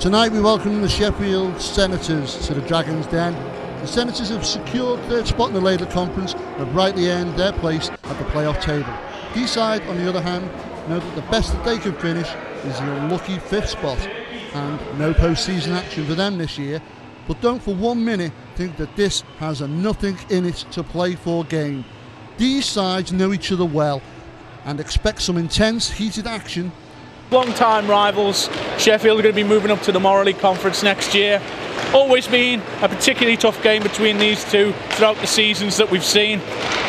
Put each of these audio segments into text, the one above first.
Tonight we welcome the Sheffield Senators to the Dragons Den. The Senators have secured third spot in the Laidler Conference and have rightly earned their place at the playoff table. Deeside, on the other hand, know that the best that they can finish is the unlucky fifth spot and no postseason action for them this year. But don't for one minute think that this has a nothing in it to play for game. These sides know each other well and expect some intense, heated action Long-time rivals, Sheffield are going to be moving up to the League Conference next year. Always been a particularly tough game between these two throughout the seasons that we've seen.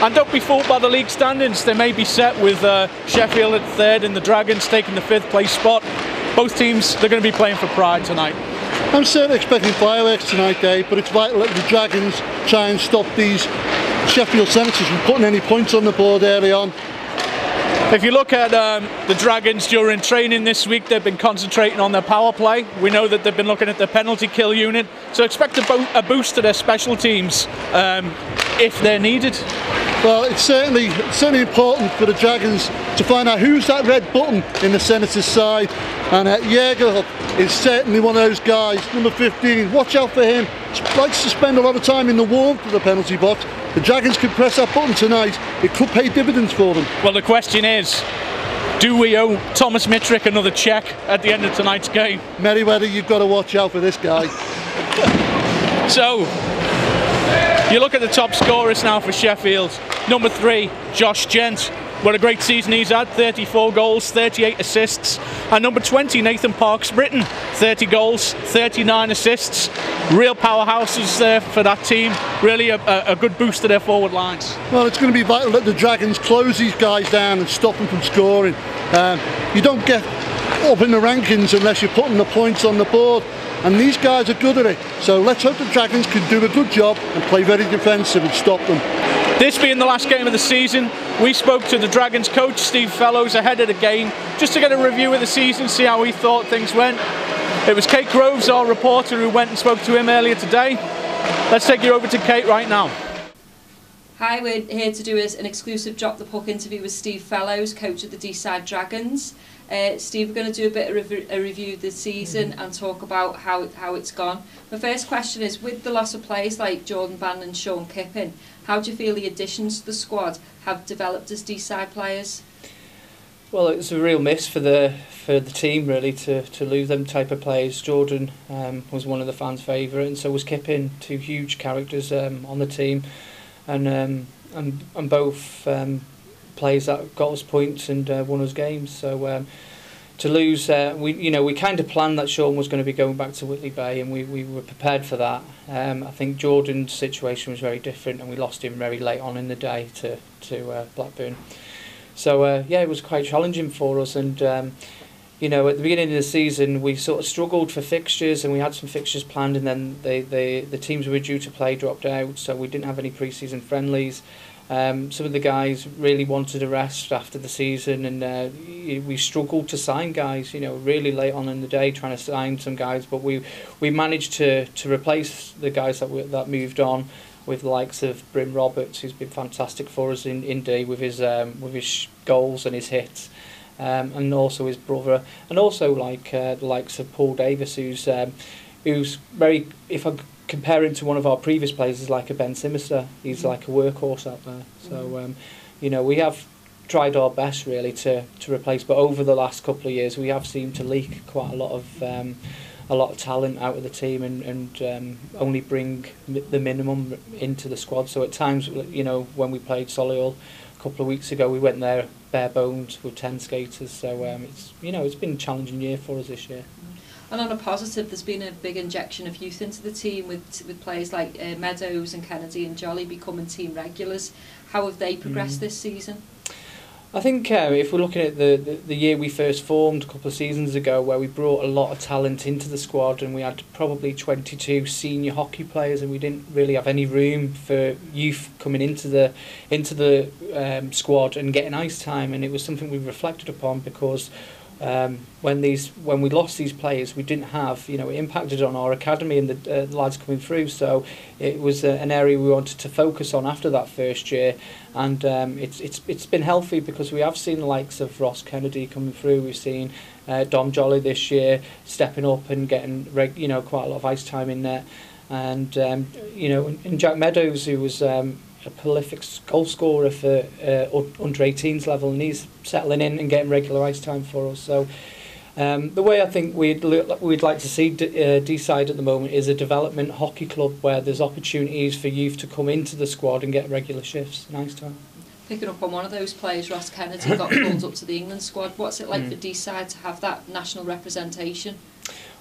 And don't be fooled by the league standings. They may be set with uh, Sheffield at third and the Dragons taking the fifth place spot. Both teams, they're going to be playing for pride tonight. I'm certainly expecting fireworks tonight, Dave, but it's vital that the Dragons try and stop these Sheffield Senators from putting any points on the board early on. If you look at um, the Dragons during training this week, they've been concentrating on their power play. We know that they've been looking at the penalty kill unit, so expect a, bo a boost to their special teams um, if they're needed. Well, it's certainly certainly important for the Dragons to find out who's that red button in the Senators' side, and uh, Jäger is certainly one of those guys, number 15. Watch out for him. Likes to spend a lot of time in the warmth of the penalty box. The Dragons could press that button tonight. It could pay dividends for them. Well, the question is, do we owe Thomas Mittrick another check at the end of tonight's game? Merriweather, you've got to watch out for this guy. so, you look at the top scorers now for Sheffield. Number three, Josh Gent. What a great season he's had 34 goals, 38 assists. And number 20, Nathan Parks Britain, 30 goals, 39 assists. Real powerhouses there for that team. Really a, a, good boost to their forward lines. Well, it's going to be vital that the Dragons close these guys down and stop them from scoring. Um, you don't get up in the rankings unless you're putting the points on the board and these guys are good at it. So let's hope the Dragons can do a good job and play very defensive and stop them. This being the last game of the season, we spoke to the Dragons coach, Steve Fellows, ahead of the game, just to get a review of the season, see how he thought things went. It was Kate Groves, our reporter, who went and spoke to him earlier today. Let's take you over to Kate right now. Hi, we're here to do an exclusive Drop the Puck interview with Steve Fellows, coach of the Deeside Dragons. Uh, Steve, we're going to do a bit of rev a review the season mm -hmm. and talk about how, how it's gone. My first question is, with the loss of players like Jordan Bannon and Sean Kippin, how do you feel the additions to the squad have developed as D-side players? Well, it was a real miss for the for the team really to to lose them type of players. Jordan um, was one of the fans' favourite, and so was Kippin, two huge characters um, on the team, and um, and and both um, players that got us points and uh, won us games. So um, to lose, uh, we you know we kind of planned that Sean was going to be going back to Whitley Bay, and we, we were prepared for that. Um, I think Jordan's situation was very different, and we lost him very late on in the day to to uh, Blackburn. So uh, yeah, it was quite challenging for us, and um, you know at the beginning of the season we sort of struggled for fixtures, and we had some fixtures planned, and then they, they the teams we were due to play dropped out, so we didn't have any pre-season friendlies. Um, some of the guys really wanted a rest after the season, and uh, we struggled to sign guys. You know, really late on in the day, trying to sign some guys, but we we managed to to replace the guys that we, that moved on with the likes of Bryn Roberts, who's been fantastic for us in in D with his um, with his goals and his hits. Um, and also his brother, and also like uh, the likes of Paul Davis, who's um, who's very, if I comparing to one of our previous players is like a Ben Simister. He's mm. like a workhorse out there. So, mm. um, you know, we have tried our best really to to replace, but over the last couple of years we have seemed to leak quite a lot of um, a lot of talent out of the team and, and um, only bring the minimum into the squad. So at times, you know, when we played Solihull a couple of weeks ago, we went there bare bones with 10 skaters. So um, it's you know it's been a challenging year for us this year. Mm. And on a positive, there's been a big injection of youth into the team with with players like uh, Meadows and Kennedy and Jolly becoming team regulars. How have they progressed mm. this season? I think uh, if we're looking at the, the, the year we first formed a couple of seasons ago, where we brought a lot of talent into the squad, and we had probably 22 senior hockey players, and we didn't really have any room for youth coming into the into the um, squad and getting ice time, and it was something we reflected upon because um, when these when we lost these players, we didn't have you know it impacted on our academy and the uh, lads coming through. So it was uh, an area we wanted to focus on after that first year, and um, it's it's it's been healthy because we have seen the likes of Ross Kennedy coming through. We've seen uh, Dom Jolly this year stepping up and getting reg- you know quite a lot of ice time in there, and um, you know and Jack Meadows who was. Um, a prolific goal scorer for uh, under 18s level, and he's settling in and getting regular ice time for us. So. Um, the way I think we'd we'd like to see D, uh, Deeside at the moment is a development hockey club where there's opportunities for youth to come into the squad and get regular shifts. Nice time. Picking up on one of those players, Ross Kennedy got called up to the England squad. What's it like mm. for Deeside to have that national representation?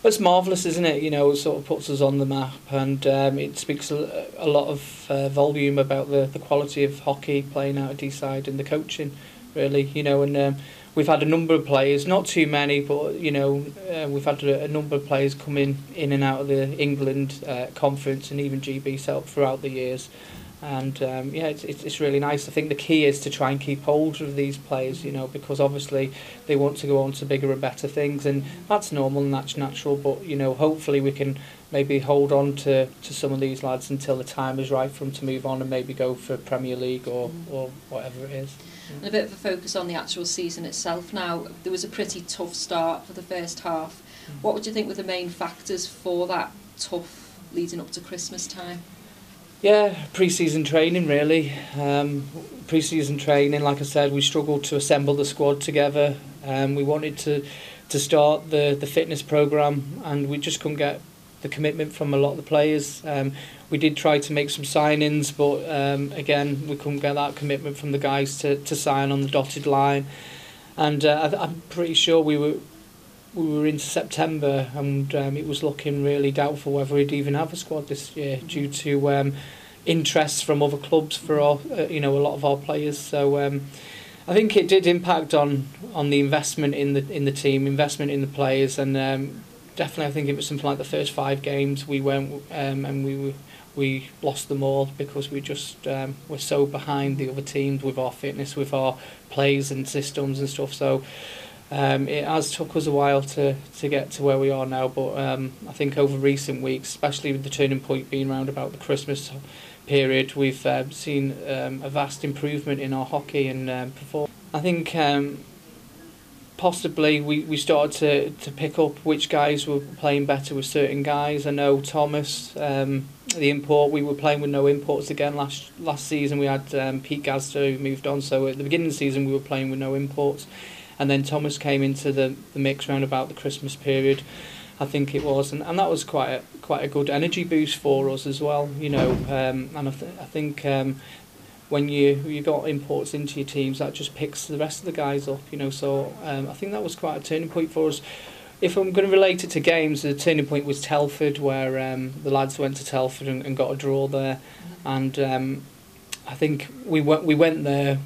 It's marvellous, isn't it? You know, it sort of puts us on the map, and um, it speaks a, a lot of uh, volume about the, the quality of hockey playing out at Deeside and the coaching, really. You know, and um, we've had a number of players, not too many, but you know, uh, we've had a, a number of players come in in and out of the England uh, conference and even GB setup throughout the years and um, yeah, it's, it's really nice. I think the key is to try and keep hold of these players, you know, because obviously they want to go on to bigger and better things, and that's normal and that's natural. But you know, hopefully we can maybe hold on to, to some of these lads until the time is right for them to move on and maybe go for Premier League or, mm. or whatever it is. And a bit of a focus on the actual season itself now. There was a pretty tough start for the first half. Mm. What would you think were the main factors for that tough leading up to Christmas time? Yeah, pre-season training really. Um, pre-season training, like I said, we struggled to assemble the squad together. Um, we wanted to to start the the fitness program, and we just couldn't get the commitment from a lot of the players. Um, we did try to make some signings, but um, again, we couldn't get that commitment from the guys to, to sign on the dotted line. And uh, I, I'm pretty sure we were we were into September and um, it was looking really doubtful whether we'd even have a squad this year due to um, interests from other clubs for our, uh, you know a lot of our players. So um, I think it did impact on on the investment in the in the team, investment in the players, and um, definitely I think it was something like the first five games we went um, and we were. We lost them all because we just um, were so behind the other teams with our fitness, with our plays and systems and stuff. So um, it has took us a while to, to get to where we are now, but um, I think over recent weeks, especially with the turning point being around about the Christmas period, we've uh, seen um, a vast improvement in our hockey and um, performance. I think um, possibly we, we started to, to pick up which guys were playing better with certain guys. I know Thomas, um, the import, we were playing with no imports again last last season. We had um, Pete Gazda who moved on, so at the beginning of the season we were playing with no imports and then Thomas came into the, the mix around about the Christmas period. I think it was, and, and that was quite a, quite a good energy boost for us as well, you know. Um, and I, th- I think um, when you you got imports into your teams, that just picks the rest of the guys up, you know. So um, I think that was quite a turning point for us. If I'm going to relate it to games, the turning point was Telford, where um, the lads went to Telford and, and got a draw there, and um, I think we went we went there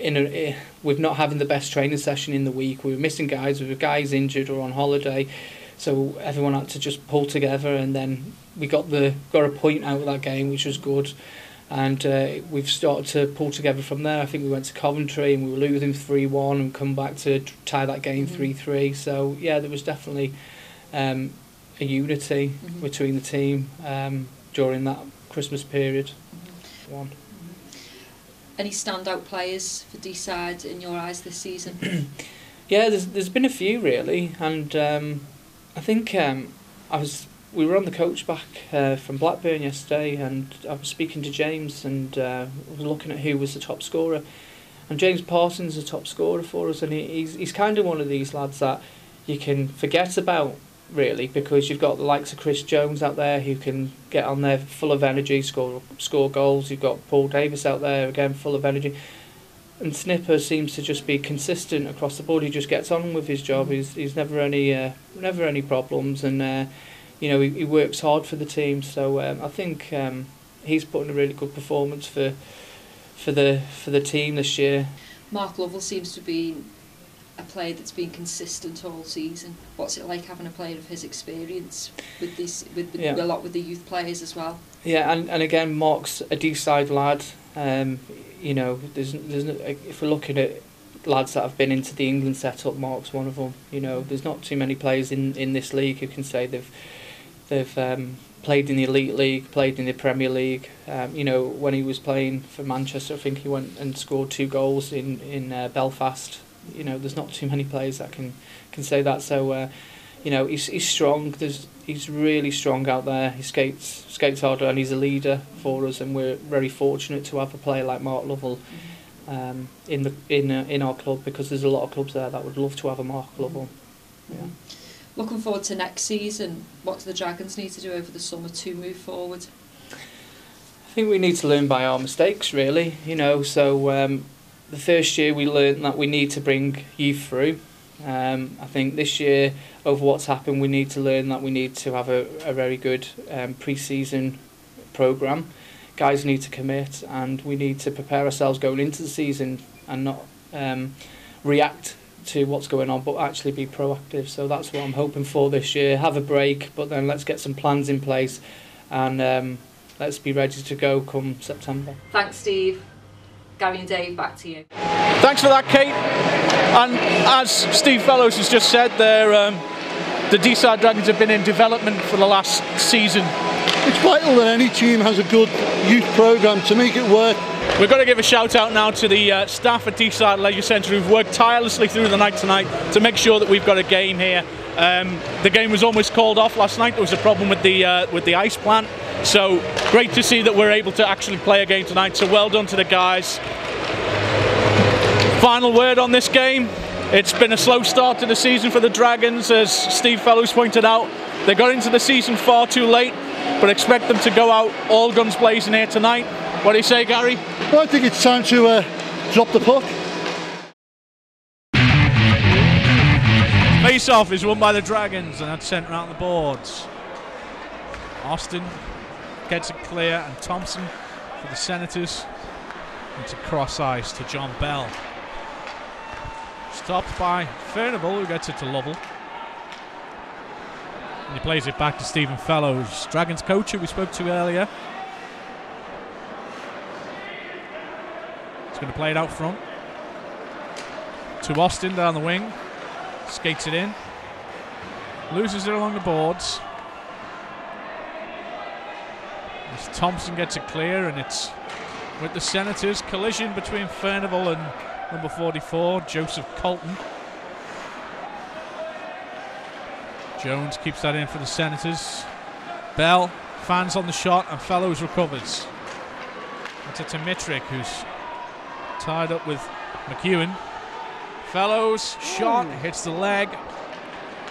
in a, eh, with not having the best training session in the week. We were missing guys, we were guys injured or on holiday, so everyone had to just pull together, and then we got the got a point out of that game, which was good. And uh, we've started to pull together from there. I think we went to Coventry and we were losing 3 1 and come back to tie that game mm-hmm. 3 mm-hmm. 3. So, yeah, there was definitely um, a unity mm-hmm. between the team um, during that Christmas period. Mm-hmm. One any standout players for Deeside in your eyes this season? yeah, there's there's been a few really, and um, I think um, I was we were on the coach back uh, from Blackburn yesterday, and I was speaking to James and uh, was looking at who was the top scorer, and James Parsons is the top scorer for us, and he, he's he's kind of one of these lads that you can forget about really, because you've got the likes of Chris Jones out there who can get on there full of energy, score score goals. You've got Paul Davis out there again full of energy. And Snipper seems to just be consistent across the board. He just gets on with his job. He's he's never any uh, never any problems, and uh, you know he, he works hard for the team. So um, I think um, he's putting a really good performance for for the for the team this year. Mark Lovell seems to be a player that's been consistent all season. What's it like having a player of his experience with this, with, with yeah. a lot with the youth players as well? Yeah, and, and again, Mark's a Deeside lad. Um, you know, there's there's if we're looking at lads that have been into the England setup. Mark's one of them. You know, there's not too many players in, in this league who can say they've they've um, played in the elite league, played in the Premier League. Um, you know, when he was playing for Manchester, I think he went and scored two goals in in uh, Belfast. You know, there's not too many players that can can say that. So. Uh, you know he's he's strong. There's he's really strong out there. He skates skates hard and he's a leader for us. And we're very fortunate to have a player like Mark Lovell um, in the in uh, in our club because there's a lot of clubs there that would love to have a Mark Lovell. Yeah. Looking forward to next season. What do the Dragons need to do over the summer to move forward? I think we need to learn by our mistakes, really. You know, so um, the first year we learned that we need to bring youth through. Um, I think this year, over what's happened, we need to learn that we need to have a, a very good um, pre-season program. Guys need to commit, and we need to prepare ourselves going into the season and not um, react to what's going on, but actually be proactive. So that's what I'm hoping for this year. Have a break, but then let's get some plans in place, and um, let's be ready to go come September. Thanks, Steve. Gary and Dave, back to you. Thanks for that, Kate. And as Steve Fellows has just said, there, um, the Deeside Dragons have been in development for the last season. It's vital that any team has a good youth programme to make it work. We've got to give a shout out now to the uh, staff at Deeside Leisure Centre who've worked tirelessly through the night tonight to make sure that we've got a game here. Um, the game was almost called off last night. There was a problem with the uh, with the ice plant. So great to see that we're able to actually play a game tonight. So well done to the guys. Final word on this game. It's been a slow start to the season for the Dragons, as Steve Fellows pointed out. They got into the season far too late, but expect them to go out all guns blazing here tonight. What do you say, Gary? Well, I think it's time to uh, drop the puck. Face off is won by the Dragons, and that's sent around the boards. Austin gets it clear, and Thompson for the Senators. Into cross ice to John Bell. Stopped by Furnival, who gets it to Lovell. And he plays it back to Stephen Fellows, Dragons coach, who we spoke to earlier. He's going to play it out front. To Austin down the wing. Skates it in. Loses it along the boards. As Thompson gets it clear, and it's with the Senators. Collision between Furnival and number 44, Joseph Colton. Jones keeps that in for the Senators. Bell fans on the shot, and Fellows recovers. It's to Mitrick, who's tied up with McEwen. Fellows shot hits the leg.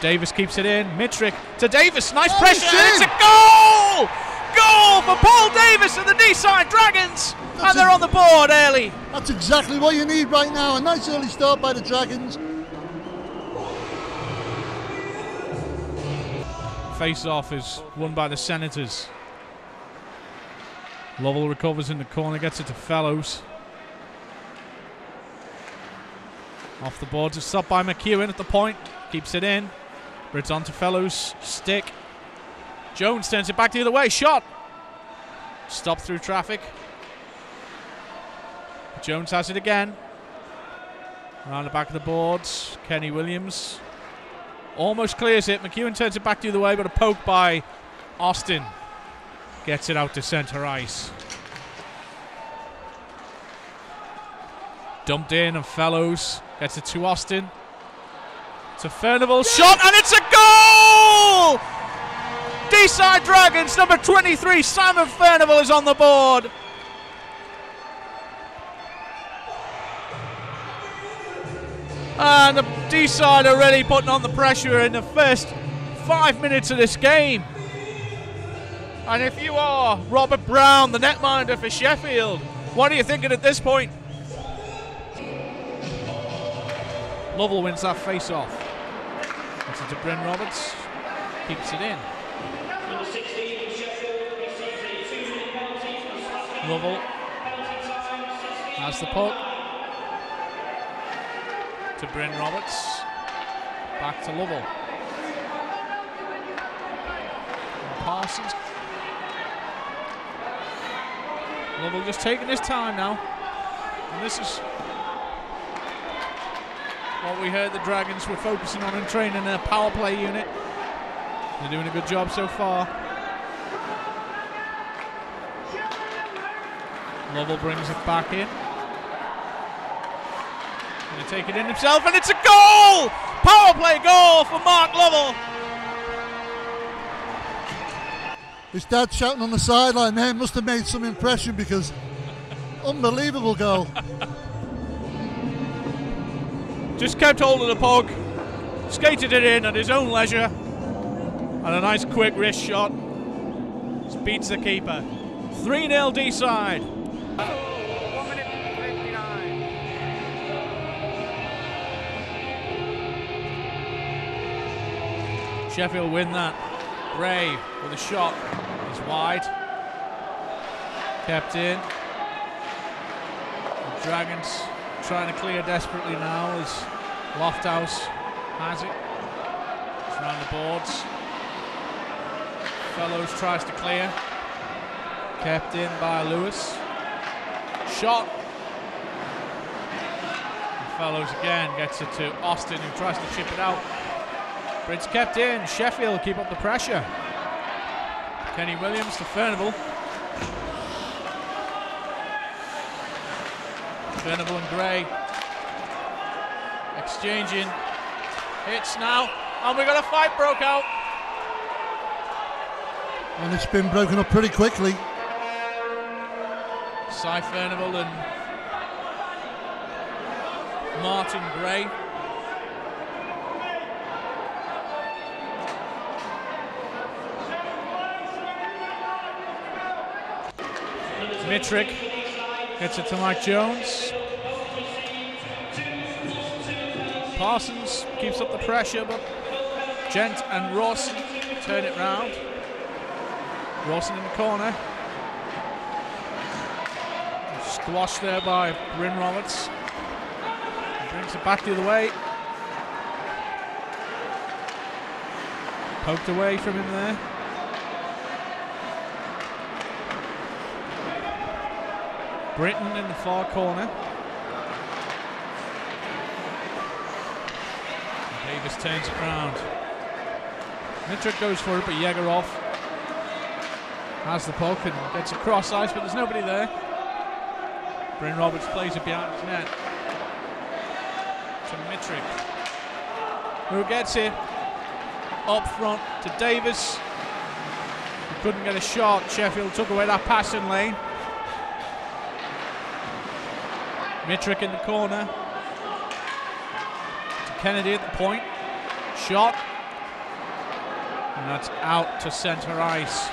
Davis keeps it in. Mitrick to Davis. Nice Oh, pressure. he's It's a goal! Goal for Paul Davis and the Deeside Dragons. That's and they're on the board early. That's exactly what you need right now. A nice early start by the Dragons. Face off is won by the Senators. Lovell recovers in the corner, gets it to Fellows. Off the boards, it's stopped by McEwen at the point. Keeps it in. But it's on to Fellows. Stick. Jones turns it back the other way. Shot. Stop through traffic. Jones has it again. Around the back of the boards. Kenny Williams almost clears it. McEwen turns it back the other way, but a poke by Austin gets it out to centre ice. Dumped in, and Fellows gets it to Austin. To Furnival, shot, and it's a goal! Deeside Dragons, number 23, Simon Furnival is on the board. And the Deeside are really putting on the pressure in the first five minutes of this game. And if you are Robert Brown, the netminder for Sheffield, what are you thinking at this point? Lovell wins that face-off. That's it to Bryn Roberts. Keeps it in. Lovell has the puck to Bryn Roberts. Back to Lovell. And Parsons. Lovell just taking his time now. And this is what we heard the Dragons were focusing on in training their power play unit. They're doing a good job so far. Lovell brings it back in. Going to take it in himself, and it's a goal! Power play goal for Mark Lovell. His dad shouting on the sideline there must have made some impression because unbelievable goal. Just kept hold of the puck, skated it in at his own leisure, and a nice quick wrist shot. Beats the keeper. 3 0 Deeside. Sheffield win that. Bray with a shot. He's wide. Kept in. The Dragons trying to clear desperately now as Lofthouse has it. It's around the boards. Fellows tries to clear. Kept in by Lewis. Shot. And Fellows again gets it to Austin who tries to chip it out. But it's kept in. Sheffield keep up the pressure. Kenny Williams to Furnival. Furnival and Gray exchanging hits now, and we've got a fight broke out. And it's been broken up pretty quickly. Cy Furnival and Martin Gray. Mitrick gets it to Mike Jones. Parsons keeps up the pressure, but Gent and Ross turn it round. Rawson in the corner. Squashed there by Bryn Roberts. Brings it back the other way. Poked away from him there. Britain in the far corner. Davis turns it round. Mitrick goes for it, but Yegorov has the puck and gets across ice, but there's nobody there. Bryn Roberts plays it behind his net to Mitrick, who gets it up front to Davis. He couldn't get a shot. Sheffield took away that passing lane. Mitrick in the corner to Kennedy at the point. Shot. And that's out to centre ice.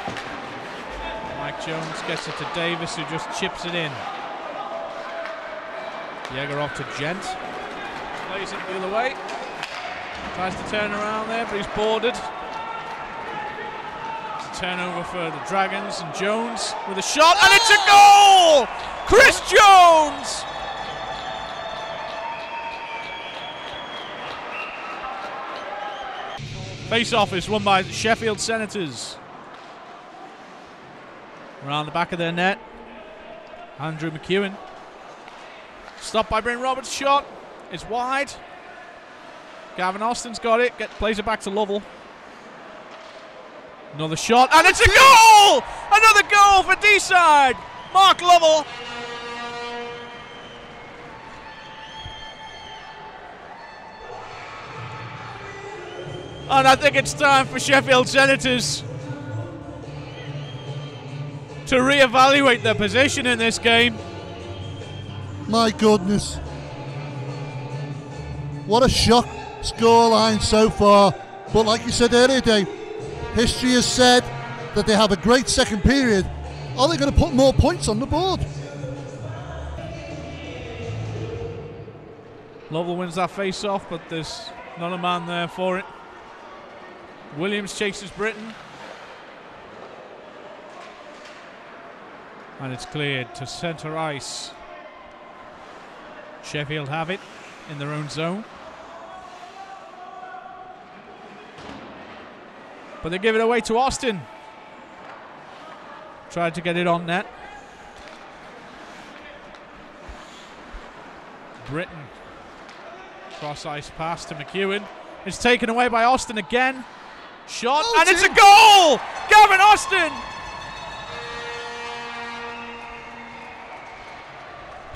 Mike Jones gets it to Davis, who just chips it in. Yeager off to Gent. Plays it the other way. Tries to turn around there, but he's boarded. Turnover for the Dragons and Jones with a shot, and it's a goal! Chris Jones! Face off is won by Sheffield Senators. Around the back of their net. Andrew McEwen. Stopped by Bryn Roberts' shot. It's wide. Gavin Austin's got it. Get, plays it back to Lovell. Another shot, and it's a goal! Another goal for Deeside. Mark Lovell. And I think it's time for Sheffield Senators to re-evaluate their position in this game. My goodness. What a shock scoreline so far. But like you said earlier, Dave, history has said that they have a great second period. Are they going to put more points on the board? Lovell wins that face off, but there's not a man there for it. Williams chases Britain. And it's cleared to centre ice. Sheffield have it in their own zone. But they give it away to Austin. Tried to get it on net. Britain. Cross ice pass to McEwen. It's taken away by Austin again. Shot, and it's a goal! Gavin Austin!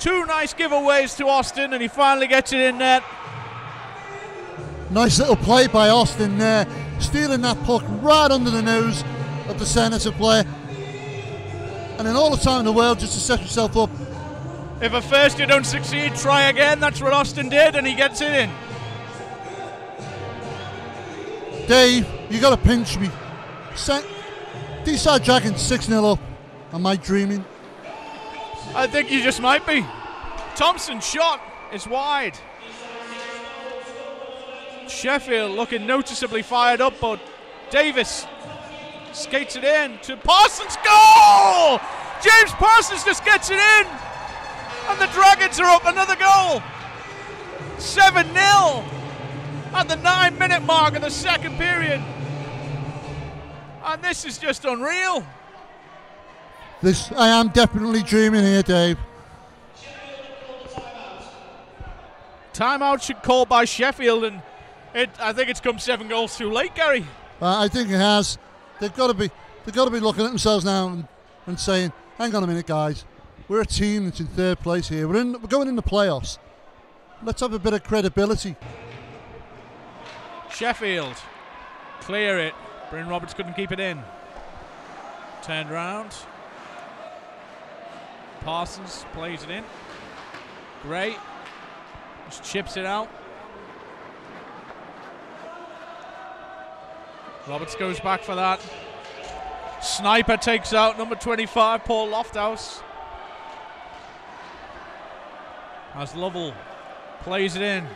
Two nice giveaways to Austin, and he finally gets it in net. Nice little play by Austin there, stealing that puck right under the nose of the Senator player. And in all the time in the world, just to set yourself up. If at first you don't succeed, try again. That's what Austin did, and he gets it in. Dave, you got to pinch me. Sen- Deeside Dragons 6 0 up. Am I dreaming? I think you just might be. Thompson's shot is wide. Sheffield looking noticeably fired up, but Davis skates it in to Parsons. Goal! James Parsons just gets it in, and the Dragons are up another goal. 7 0 at the nine minute mark of the second period. And this is just unreal. This I am definitely dreaming here, Dave. Timeout should call by Sheffield, and it. I think it's come seven goals too late, Gary. Uh, I think it has. They've got to be. They've got to be looking at themselves now and, and saying, "Hang on a minute, guys. We're a team that's in third place here. We're in. We're going in the playoffs. Let's have a bit of credibility." Sheffield clear it. Bryn Roberts couldn't keep it in. Turned round. Parsons plays it in. Great. Just chips it out. Roberts goes back for that. Sniper takes out number 25, Paul Lofthouse. As Lovell plays it in.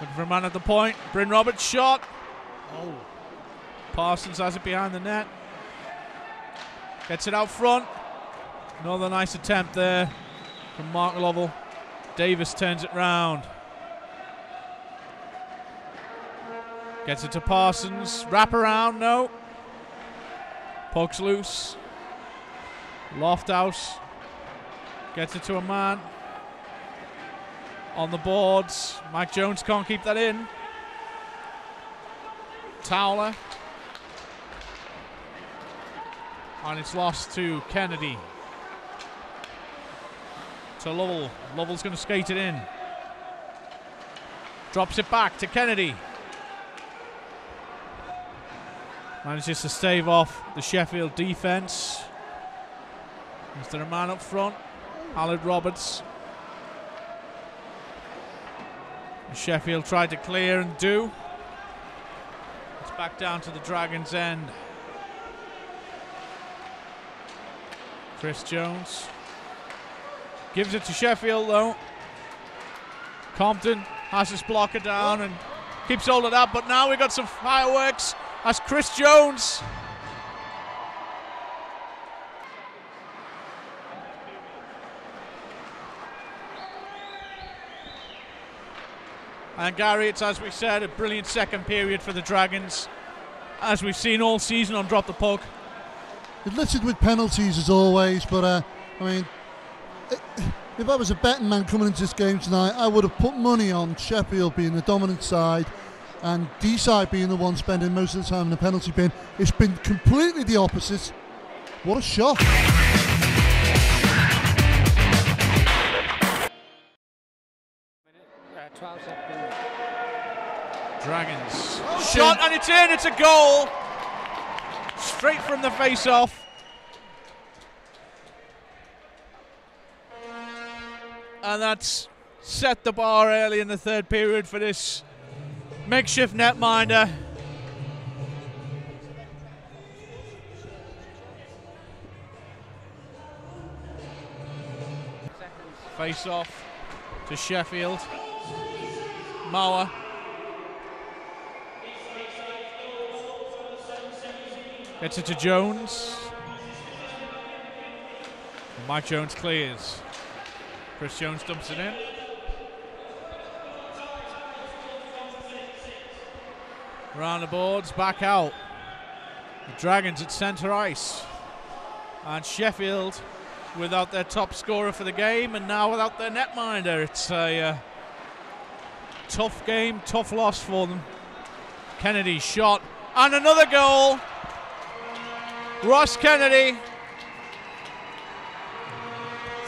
Looking for a man at the point. Bryn Roberts shot. Oh. Parsons has it behind the net. Gets it out front. Another nice attempt there from Mark Lovell. Davis turns it round. Gets it to Parsons. Wrap around, no. Pokes loose. Lofthouse gets it to a man. On the boards. Mike Jones can't keep that in. Towler. And it's lost to Kennedy. To Lovell. Lovell's going to skate it in. Drops it back to Kennedy. Manages to stave off the Sheffield defence. Is there a man up front? Aled Roberts. Sheffield tried to clear and do. It's back down to the Dragons' end. Chris Jones gives it to Sheffield though. Compton has his blocker down and keeps hold of that, but now we've got some fireworks as Chris Jones. And Gary, it's as we said, a brilliant second period for the Dragons. As we've seen all season on Drop the Puck. It's littered with penalties as always, but uh, I mean, if I was a betting man coming into this game tonight, I would have put money on Sheffield being the dominant side and Deeside being the one spending most of the time in the penalty bin. It's been completely the opposite. What a shot! Dragons. Oh, shot and it's in, it's a goal. Straight from the face off. And that's set the bar early in the third period for this makeshift netminder. Face off to Sheffield. Mower. Gets it to Jones. Mike Jones clears. Chris Jones dumps it in. Around the boards, back out. The Dragons at centre ice. And Sheffield without their top scorer for the game and now without their netminder. It's a uh, tough game, tough loss for them. Kennedy shot and another goal. Ross Kennedy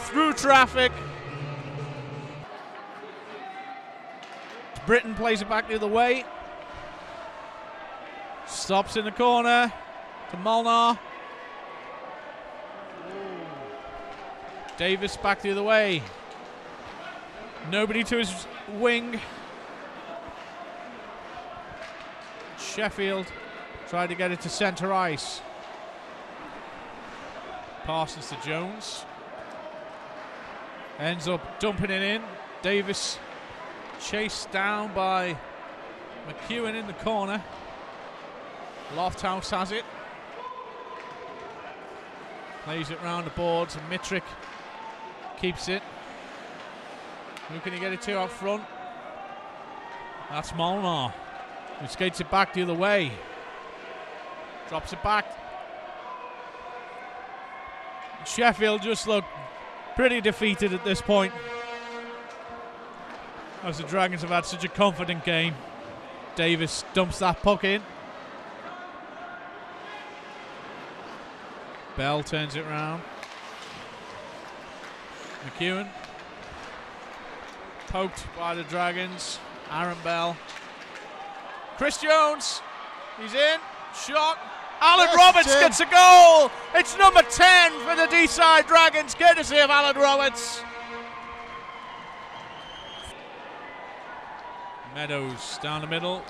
through traffic. Britain plays it back the other way. Stops in the corner to Molnar. Davis back the other way. Nobody to his wing. Sheffield tried to get it to centre ice. Passes to Jones. Ends up dumping it in. Davis chased down by McEwen in the corner. Lofthouse has it. Plays it round the boards and Mitrick keeps it. Who can he get it to up front? That's Molnar. Who skates it back the other way. Drops it back. Sheffield just look pretty defeated at this point. As the Dragons have had such a confident game. Davis dumps that puck in. Bell turns it round. McEwen. Poked by the Dragons. Aaron Bell. Chris Jones. He's in. Shot. Alan Yes, Roberts Tim. gets a goal. It's number 10 for the Deeside Dragons, courtesy of Alan Roberts. Meadows down the middle.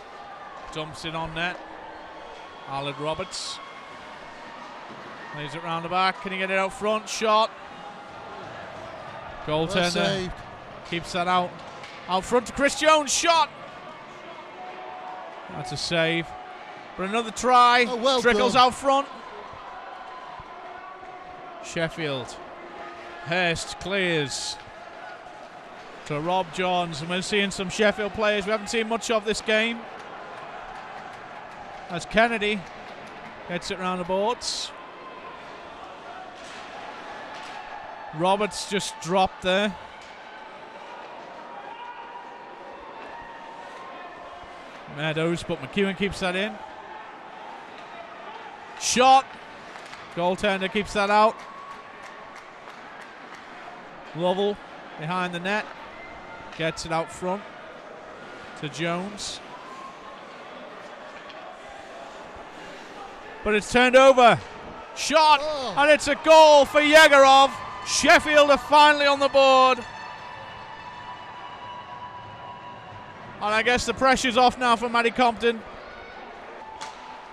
Dumps it on net. Alan Roberts. Plays it round the back. Can he get it out front? Shot. Well Goaltender saved. keeps that out. Out front to Chris Jones. Shot. That's a save. But another try. Oh, well Trickles done. out front. Sheffield. Hurst clears to Rob Johns. And we're seeing some Sheffield players we haven't seen much of this game. As Kennedy gets it round the boards. Roberts just dropped there. Meadows, but McEwen keeps that in. Shot. Goaltender keeps that out. Lovell behind the net. Gets it out front to Jones. But it's turned over. Shot. Oh. And it's a goal for Yegorov. Sheffield are finally on the board. And I guess the pressure's off now for Matty Compton.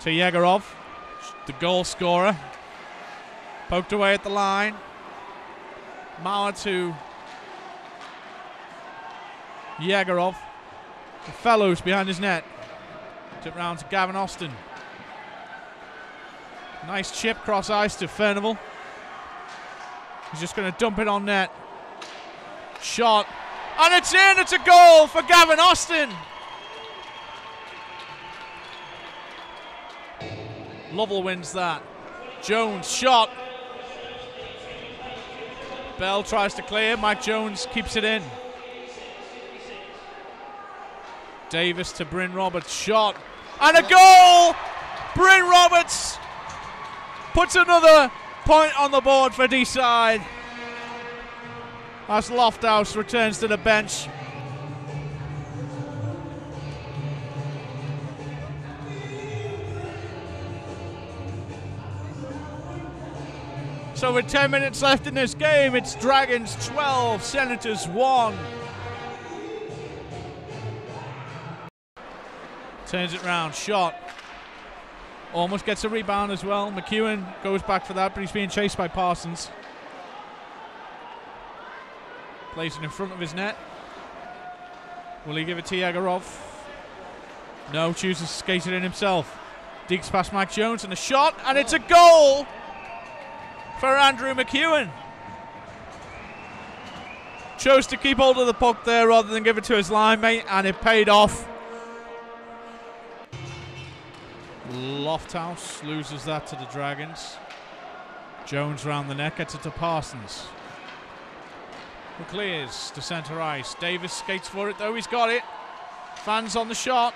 To Yegorov, the goal scorer. Poked away at the line. Mauer to Yegorov. The fellows behind his net. Tip round to Gavin Austin. Nice chip cross ice to Furnival. He's just going to dump it on net. Shot. And it's in. It's a goal for Gavin Austin. Lovell wins that. Jones shot. Bell tries to clear. Mike Jones keeps it in. Davis to Bryn Roberts. Shot. And a goal! Bryn Roberts puts another point on the board for Deeside. As Lofthouse returns to the bench. So with 10 minutes left in this game, it's Dragons 12, Senators 1. Turns it round, shot. Almost gets a rebound as well. McEwen goes back for that, but he's being chased by Parsons. Plays it in front of his net. Will he give it to Yegorov? No, chooses to skate it in himself. Digs past Mike Jones and a shot, and it's a goal for Andrew McEwen. Chose to keep hold of the puck there rather than give it to his line mate, and it paid off. Lofthouse loses that to the Dragons. Jones round the neck, gets it to Parsons. Who clears to centre ice. Davis skates for it though, he's got it. Fans on the shot.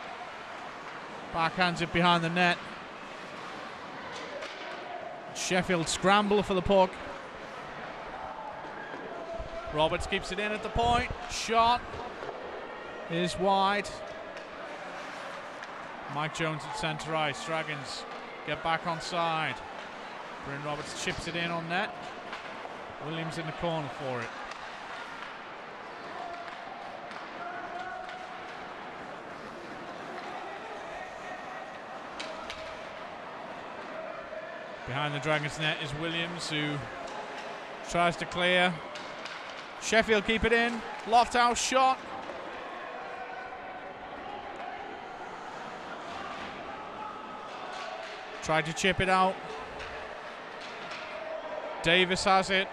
Backhands it behind the net. Sheffield scramble for the puck. Roberts keeps it in at the point. Shot is wide. Mike Jones at centre ice. Dragons get back on side. Bryn Roberts chips it in on net. Williams in the corner for it. Behind the Dragons net is Williams who tries to clear. Sheffield keep it in. Lofthouse shot. Tried to chip it out. Davis has it.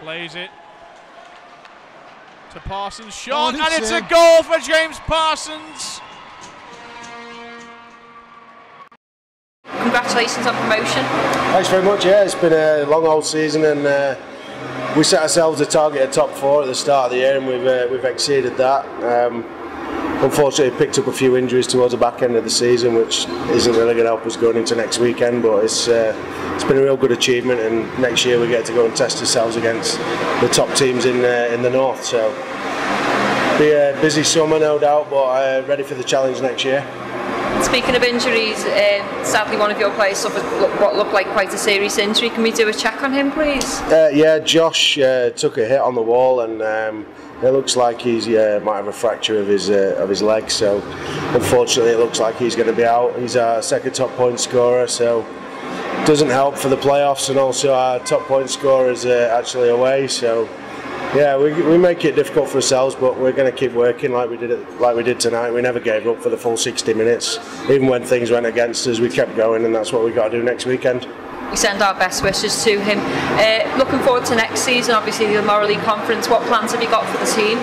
Plays it. To Parsons. Shot. Oh, and it's it's a goal for James Parsons. Congratulations on promotion. Thanks very much. Yeah, it's been a long old season, and uh, we set ourselves a target of top four at the start of the year, and we've uh, we've exceeded that. Um, unfortunately, picked up a few injuries towards the back end of the season, which isn't really going to help us going into next weekend. But it's uh, it's been a real good achievement, and next year we get to go and test ourselves against the top teams in uh, in the north. So. Be a busy summer, no doubt, but uh, ready for the challenge next year. Speaking of injuries, um, sadly one of your players suffered what looked like quite a serious injury. Can we do a check on him, please? Uh, yeah, Josh uh, took a hit on the wall, and um, it looks like he's uh, might have a fracture of his uh, of his leg. So, unfortunately, it looks like he's going to be out. He's our second top point scorer, so doesn't help for the playoffs, and also our top point scorer is uh, actually away. So, yeah, we, we make it difficult for ourselves, but we're going to keep working like we did it, like we did tonight. We never gave up for the full 60 minutes, even when things went against us. We kept going, and that's what we've got to do next weekend. We send our best wishes to him. Uh, looking forward to next season, obviously the League Conference. What plans have you got for the team?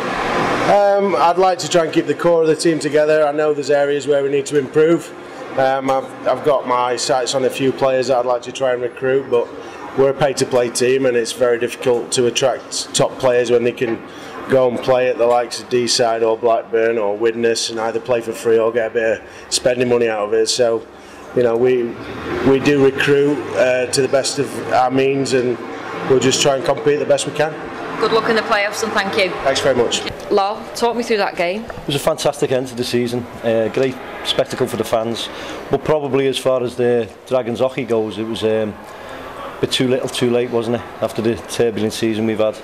Um, I'd like to try and keep the core of the team together. I know there's areas where we need to improve. Um, I've, I've got my sights on a few players that I'd like to try and recruit, but we're a pay-to-play team, and it's very difficult to attract top players when they can go and play at the likes of Deeside or Blackburn or Widnes and either play for free or get a bit of spending money out of it. So, you know, we we do recruit uh, to the best of our means, and we'll just try and compete the best we can. Good luck in the playoffs and thank you. Thanks very much. Lol, talk me through that game. It was a fantastic end to the season, uh, great spectacle for the fans, but probably as far as the Dragons hockey goes, it was um, a bit too little too late, wasn't it, after the turbulent season we've had.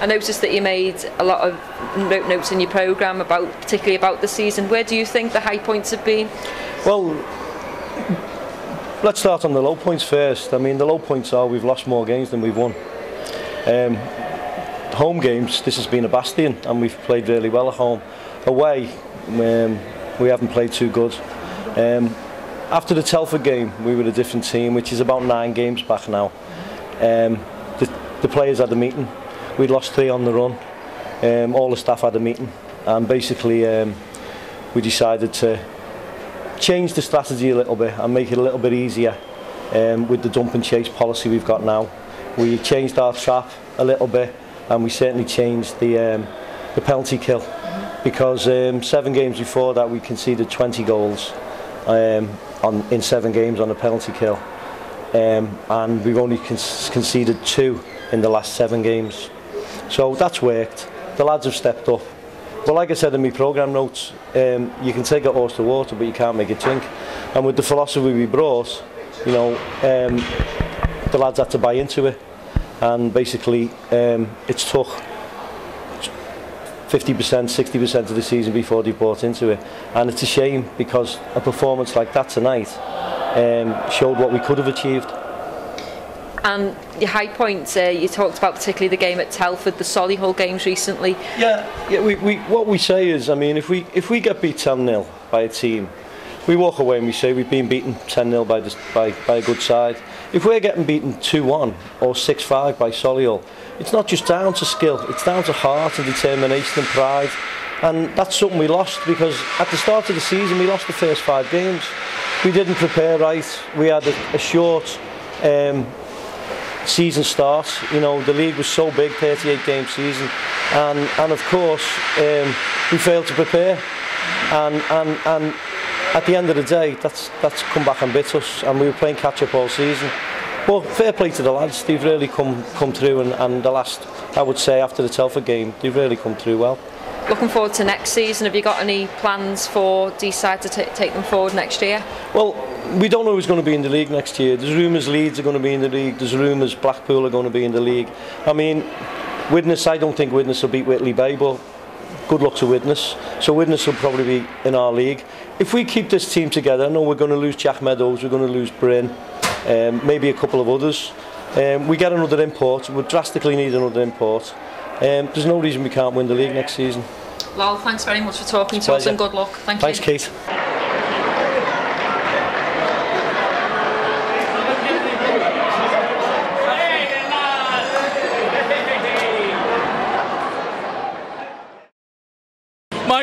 I noticed that you made a lot of note notes in your programme about, particularly about the season. Where do you think the high points have been? Well, let's start on the low points first. I mean, the low points are we've lost more games than we've won. Um, home games, this has been a bastion, and we've played really well at home. Away, um, we haven't played too good. Um, after the Telford game, we were a different team, which is about nine games back now. Um, the, the players had a meeting. We'd lost three on the run. Um, all the staff had a meeting, and basically um, we decided to change the strategy a little bit and make it a little bit easier um, with the dump and chase policy we've got now. We changed our trap a little bit and we certainly changed the, um, the penalty kill because um, seven games before that we conceded 20 goals um, on, in seven games on a penalty kill. Um, and we've only con conceded two in the last seven games. So that's worked. The lads have stepped up. Well, like I said in my programme notes, um, you can take a horse to water, but you can't make it drink. And with the philosophy we brought, you know, um, the lads had to buy into it. And basically, um, it's tough. 50%, 60% of the season before they bought into it. And it's a shame because a performance like that tonight um, showed what we could have achieved. And your high points, uh, you talked about particularly the game at Telford, the Solihull games recently. Yeah, yeah. We, we what we say is, I mean, if we if we get beat 10 0 by a team, we walk away and we say we've been beaten 10 0 by, this, by by a good side. If we're getting beaten 2 1 or 6 5 by Solihull, it's not just down to skill; it's down to heart and determination and pride. And that's something we lost because at the start of the season we lost the first five games. We didn't prepare right. We had a, a short um, season start. You know, the league was so big, 38 game season, and and of course um, we failed to prepare, and and and at the end of the day, that's that's come back and bit us, and we were playing catch up all season. But fair play to the lads, they've really come come through, and, and the last, I would say, after the Telford game, they've really come through well. Looking forward to next season. Have you got any plans for Deeside to take them forward next year? Well, we don't know who's going to be in the league next year. There's rumours Leeds are going to be in the league. There's rumours Blackpool are going to be in the league. I mean, Widnes, I don't think Widnes will beat Whitley Bay, but good luck to Widnes. So Widnes will probably be in our league. If we keep this team together, I know we're going to lose Jack Meadows, we're going to lose Bryn, um, maybe a couple of others. Um, we get another import, we drastically need another import. Um, there's no reason we can't win the league next season. Lal, thanks very much for talking it's to pleasure. us and good luck. Thank thanks, you. Thanks, Kate.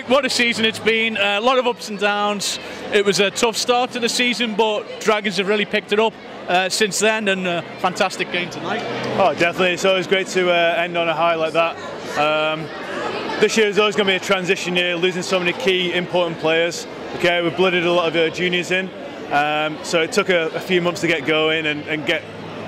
What a season it's been. Uh, a lot of ups and downs. It was a tough start to the season, but Dragons have really picked it up uh, since then, and a fantastic game tonight. Oh, definitely. It's always great to uh, end on a high like that. Um, this year is always going to be a transition year, losing so many key important players. Okay, we've blooded a lot of uh, juniors in, um, so it took a, a few months to get going and, and get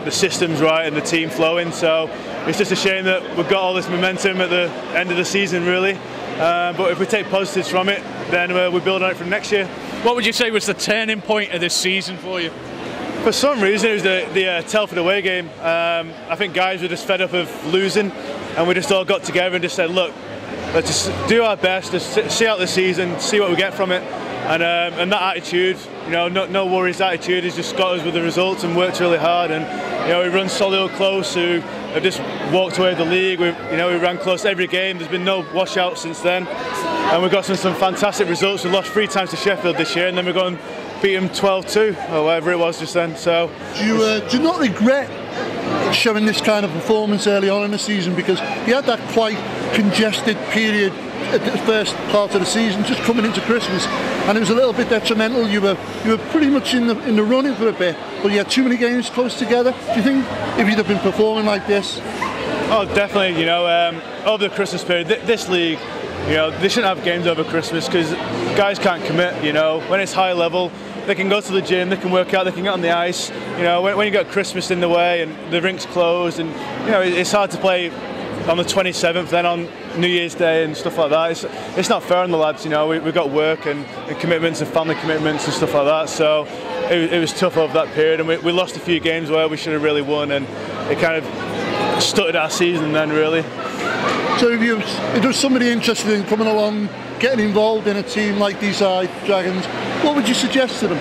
the systems right and the team flowing. So it's just a shame that we've got all this momentum at the end of the season, really. Uh, but if we take positives from it, then uh, we build on it from next year. What would you say was the turning point of this season for you? For some reason, it was the, the uh, Telford away game. Um, I think guys were just fed up of losing, and we just all got together and just said, look, let's just do our best, just see out the season, see what we get from it. And, um, and that attitude, you know, no, no worries attitude has just got us with the results and worked really hard. And, you know, we run Solihull close, who have just walked away with the league. We, you know, we ran close every game. There's been no washout since then. And we've got some, some fantastic results. We lost three times to Sheffield this year, and then we're going to beat them 12-2, or whatever it was just then. So Do you, uh, do you not regret showing this kind of performance early on in the season because you had that quite congested period at the first part of the season, just coming into Christmas, and it was a little bit detrimental. You were you were pretty much in the in the running for a bit, but you had too many games close together. Do you think if you'd have been performing like this, Oh, definitely. You know, um, over the Christmas period, th- this league, you know, they shouldn't have games over Christmas because guys can't commit. You know, when it's high level, they can go to the gym, they can work out, they can get on the ice. You know, when, when you got Christmas in the way and the rink's closed, and you know, it- it's hard to play on the 27th, then on New Year's Day and stuff like that. It's, it's not fair on the lads. You know, we, we've got work and, and commitments and family commitments and stuff like that. So it, it was tough over that period, and we, we lost a few games where we should have really won, and it kind of stuttered our season then really. so if you if there's somebody interested in coming along, getting involved in a team like these Dragons, what would you suggest to them?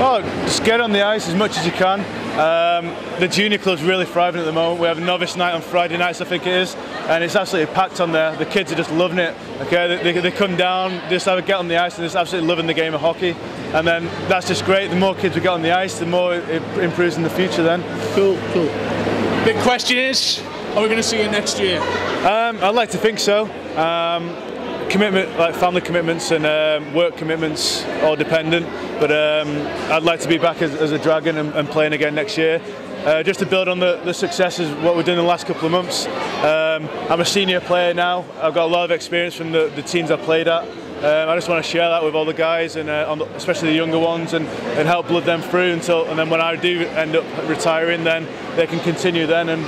Oh, just get on the ice as much as you can. Um, the junior club's really thriving at the moment. We have a novice night on Friday nights, I think it is, and it's absolutely packed on there. The kids are just loving it. Okay, they, they, they come down, just have a get on the ice, and just absolutely loving the game of hockey. And then that's just great. The more kids we get on the ice, the more it improves in the future. Then. Cool, cool. Big question is, are we going to see you next year? Um, I'd like to think so. Um, commitment, like family commitments and um, work commitments, all dependent. But um, I'd like to be back as, as a dragon and, and playing again next year. Uh, just to build on the, the successes what we've done in the last couple of months. Um, I'm a senior player now. I've got a lot of experience from the, the teams I've played at. Um, I just want to share that with all the guys and uh, the, especially the younger ones and, and help blood them through until and then when I do end up retiring, then they can continue then and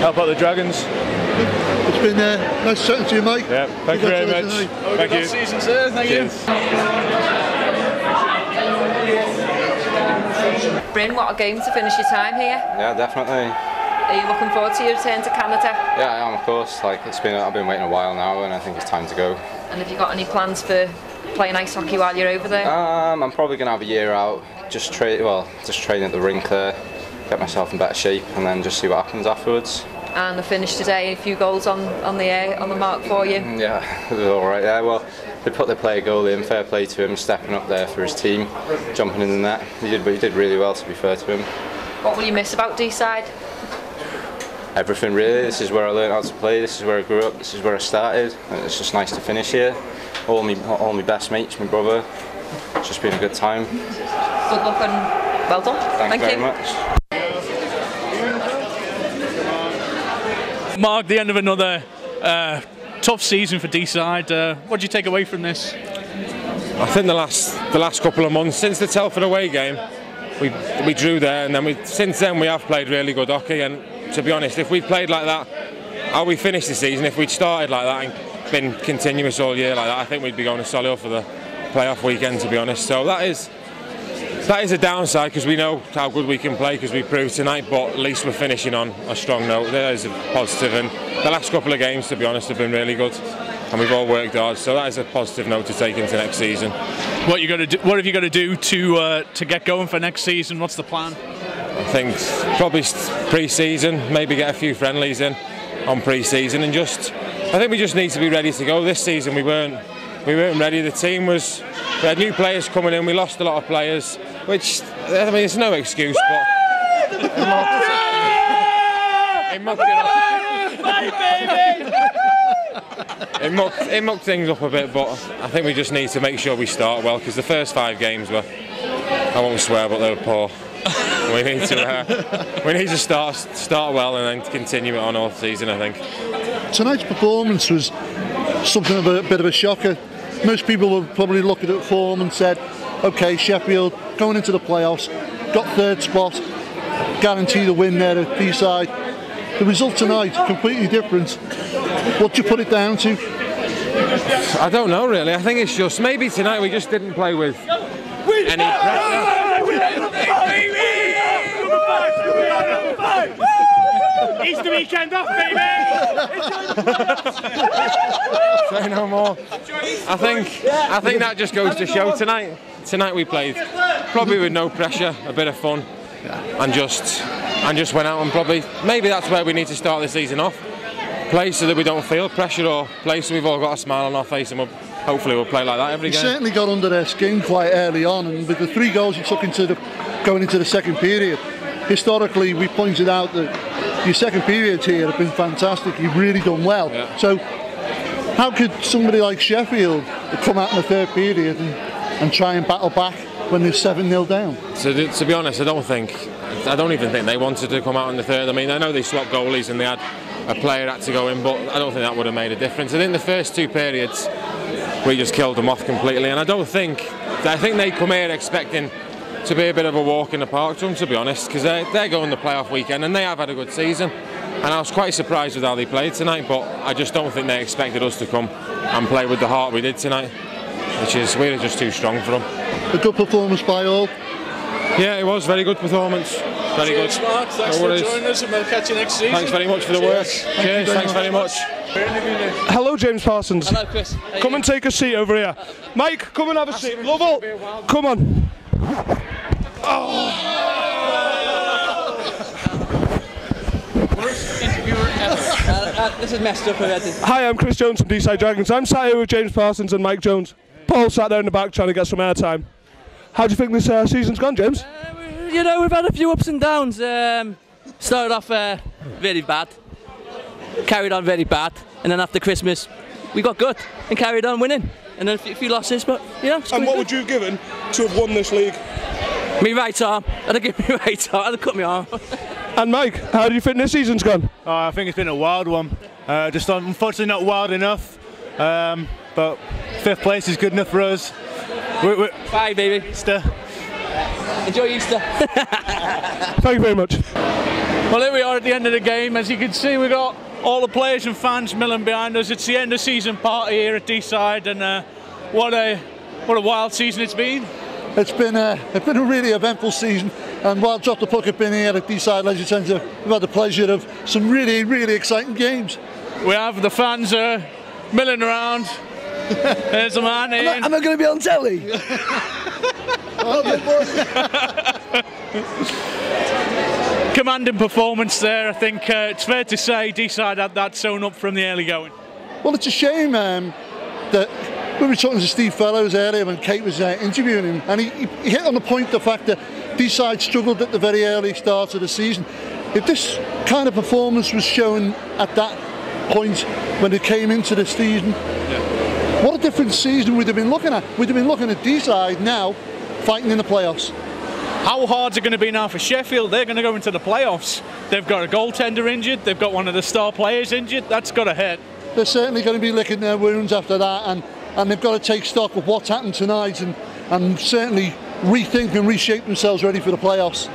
help out the Dragons. It's been uh, nice chatting to you, Mike. Yeah, thank you very much. Congratulations, mate. Thank you. season, sir. Thank Cheers. Bryn, what a game to finish your time here. Yeah, definitely. Are you looking forward to your return to Canada? Yeah, I am, of course. Like it's been, I've been waiting a while now, and I think it's time to go. And have you got any plans for playing ice hockey while you're over there? Um, I'm probably gonna have a year out, just train, well, just train at the rink there, get myself in better shape, and then just see what happens afterwards. And the finish today, a few goals on, on the air, on the mark for you. Mm, yeah, it was all right. Yeah, well, they put the player goal in. Fair play to him, stepping up there for his team, jumping in the net. He did, he did really well. To be fair to him, What will you miss about Deeside? everything really. This is where I learned how to play. This is where I grew up. This is where I started. And it's just nice to finish here. All me, all my best mates, my brother. It's just been a good time. Good luck and well done. Thank, Thank you very you. much. Mark, the end of another uh, tough season for Deeside. Uh, what do you take away from this? I think the last the last couple of months since the Telford away game, we we drew there, and then we since then we have played really good hockey. And to be honest, if we played like that, how we finished the season, if we'd started like that and been continuous all year like that, I think we'd be going to Solihull for the playoff weekend. To be honest, so that is that is a downside because we know how good we can play because we proved tonight. But at least we're finishing on a strong note. There is a positive, and the last couple of games, to be honest, have been really good, and we've all worked hard. So that is a positive note to take into next season. What you got to do? What have you got to do to uh, to get going for next season? What's the plan? I think probably pre-season, maybe get a few friendlies in on pre-season, and just I think we just need to be ready to go. This season we weren't we weren't ready. The team was we had new players coming in. We lost a lot of players, which I mean it's no excuse, but it mucked, it mucked, it, mucked, it mucked things up a bit. But I think we just need to make sure we start well because the first five games were I won't swear, but they were poor. we need to uh, we need to start start well and then continue it on all season. I think tonight's performance was something of a bit of a shocker. Most people will probably look at form and said, "Okay, Sheffield going into the playoffs, got third spot, guarantee the win there at Deeside." The result tonight completely different. What do you put it down to? I don't know really. I think it's just maybe tonight we just didn't play with any pressure. Easter weekend off, baby! Say no more. I think I think that just goes to show tonight. Tonight we played probably with no pressure, a bit of fun, and just and just went out and probably maybe that's where we need to start the season off. Play so that we don't feel pressure, or play so we've all got a smile on our face, and we'll, hopefully we'll play like that every He game. certainly got under their skin quite early on, and with the three goals he took into the going into the second period, historically we pointed out that your second periods here have been fantastic. You've really done well. So how could somebody like Sheffield come out in the third period and, and try and battle back when they're seven 0 down? So to, to be honest, I don't think, I don't even think they wanted to come out in the third. I mean, I know they swapped goalies and they had a player had to go in, but I don't think that would have made a difference. I think the first two periods we just killed them off completely, and I don't think, I think they come here expecting to be a bit of a walk in the park to them, to be honest, because they're, they're going the playoff weekend and they have had a good season. And I was quite surprised with how they played tonight, but I just don't think they expected us to come and play with the heart we did tonight, which is we were just too strong for them. A good performance by all. Yeah, it was very good performance. Very Cheers, good. Mark. Thanks No for worries. joining us, and we'll catch you next season. Thanks very much for the work. Cheers. Cheers. Thanks very much. Hello, James Parsons. Hello, Chris. How you Come and take a seat over here. Mike, come and have a seat. Lovell, come on. Uh, uh, this is messed up. Hi, I'm Chris Jones from Deeside Dragons. I'm sat here with James Parsons and Mike Jones. Paul sat there in the back trying to get some airtime. How do you think this uh, season's gone, James? You know, we've had a few ups and downs. Um, started off uh, very bad, carried on very bad, and then after Christmas, we got good and carried on winning. And then a few, few losses, but yeah. it's And what good. would you have given to have won this league? Me right arm. I'd have given me right arm. I'd have cut my arm. And Mike, how do you think this season's gone? Oh, I think it's been a wild one. Uh, just unfortunately not wild enough. Um, but fifth place is good enough for us. We, we, Bye, baby. Easter. Enjoy Easter. Thank you very much. Well, here we are at the end of the game. As you can see, we've got all the players and fans milling behind us. It's the end of season party here at Deeside, and uh, what a what a wild season it's been. It's been a, it's been a really eventful season, and while Drop the Puck have been here at Deeside Leisure Centre, we've had the pleasure of some really, really exciting games. We have the fans uh, milling around. There's a man in. Am I going to be on telly? Commanding performance there. I think uh, it's fair to say Deeside had that sewn up from the early going. Well, it's a shame um, that we were talking to Steve Fellows earlier when Kate was uh, interviewing him, and he, he hit on the point the fact that Deeside struggled at the very early start of the season. If this kind of performance was shown at that point when it came into the season, what a different season we'd have been looking at. We'd have been looking at Deeside now fighting in the playoffs. How hard's it going to be now for Sheffield? They're going to go into the playoffs. They've got a goaltender injured. They've got one of the star players injured. That's got to hurt. They're certainly going to be licking their wounds after that, and, and they've got to take stock of what's happened tonight and, and certainly rethink and reshape themselves ready for the playoffs.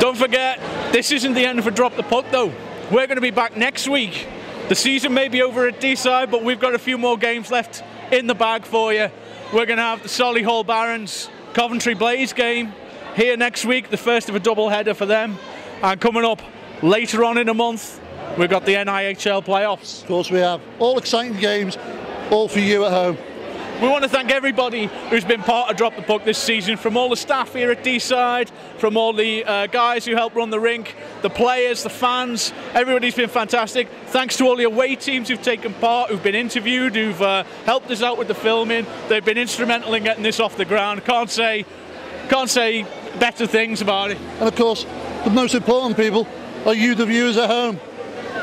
Don't forget, this isn't the end for Drop the Puck though. We're going to be back next week. The season may be over at Deeside, but we've got a few more games left in the bag for you. We're going to have the Solihull Barons Coventry Blaze game here next week, the first of a double header for them. And coming up later on in the month, we've got the NIHL playoffs. Of course, we have all exciting games, all for you at home. We want to thank everybody who's been part of Drop the Puck this season, from all the staff here at Deeside, from all the uh, guys who help run the rink, the players, the fans. Everybody's been fantastic. Thanks to all the away teams who've taken part, who've been interviewed, who've uh, helped us out with the filming. They've been instrumental in getting this off the ground. Can't say, can't say better things about it. And of course, the most important people are you, the viewers at home.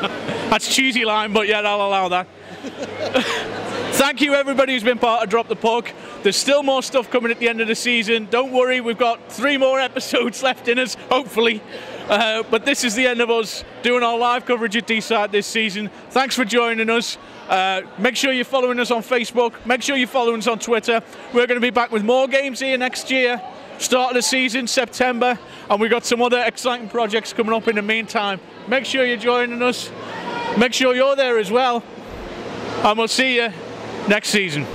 That's cheesy line, but yeah, I'll allow that. Thank you everybody who's been part of Drop the Puck. There's still more stuff coming at the end of the season. Don't worry, we've got three more episodes left in us, hopefully. Uh, but this is the end of us doing our live coverage at Deeside this season. Thanks for joining us. Uh, make sure you're following us on Facebook. Make sure you're following us on Twitter. We're going to be back with more games here next year. Start of the season, September. And we've got some other exciting projects coming up in the meantime. Make sure you're joining us. Make sure you're there as well. And we'll see you next season.